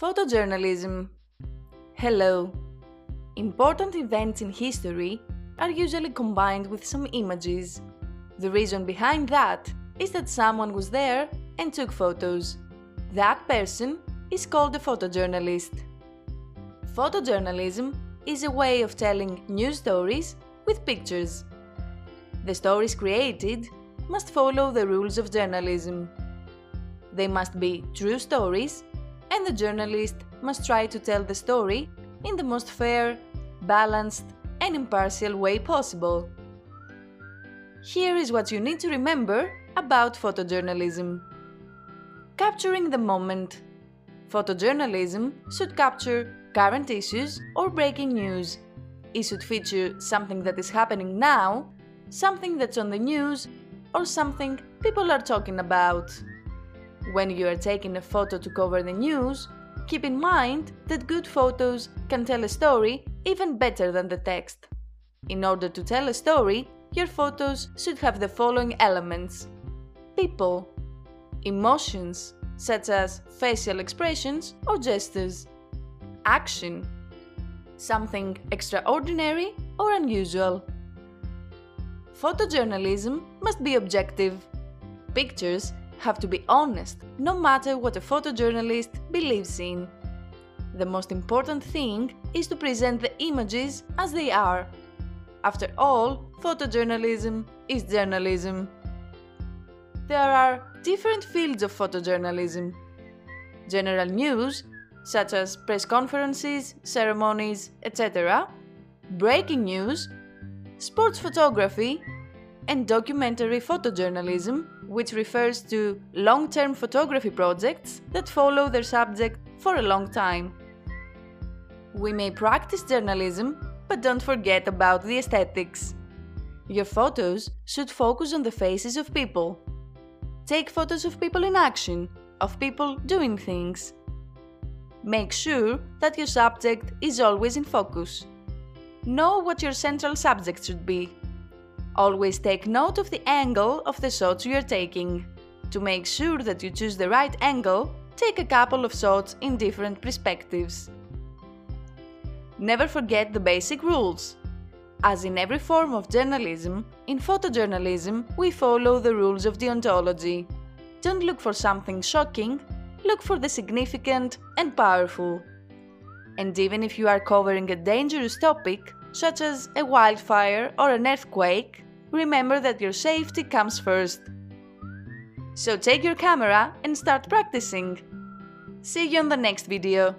Photojournalism. Hello. Important events in history are usually combined with some images. The reason behind that is that someone was there and took photos. That person is called a photojournalist. Photojournalism is a way of telling news stories with pictures. The stories created must follow the rules of journalism. They must be true stories and the journalist must try to tell the story in the most fair, balanced, and impartial way possible. Here is what you need to remember about photojournalism. Capturing the moment. Photojournalism should capture current issues or breaking news. It should feature something that is happening now, something that's on the news, or something people are talking about. When you are taking a photo to cover the news, keep in mind that good photos can tell a story even better than the text. In order to tell a story, your photos should have the following elements people, emotions, such as facial expressions or gestures, action, something extraordinary or unusual. Photojournalism must be objective. Pictures have to be honest, no matter what a photojournalist believes in. The most important thing is to present the images as they are. After all, photojournalism is journalism. There are different fields of photojournalism. General news, such as press conferences, ceremonies, etc., breaking news, sports photography, and documentary photojournalism, which refers to long term photography projects that follow their subject for a long time. We may practice journalism, but don't forget about the aesthetics. Your photos should focus on the faces of people. Take photos of people in action, of people doing things. Make sure that your subject is always in focus. Know what your central subject should be Always take note of the angle of the shots you are taking. To make sure that you choose the right angle, take a couple of shots in different perspectives. Never forget the basic rules. As in every form of journalism, in photojournalism we follow the rules of deontology. Don't look for something shocking, look for the significant and powerful. And even if you are covering a dangerous topic, such as a wildfire or an earthquake, remember that your safety comes first. So take your camera and start practicing. See you on the next video.